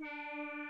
Hey.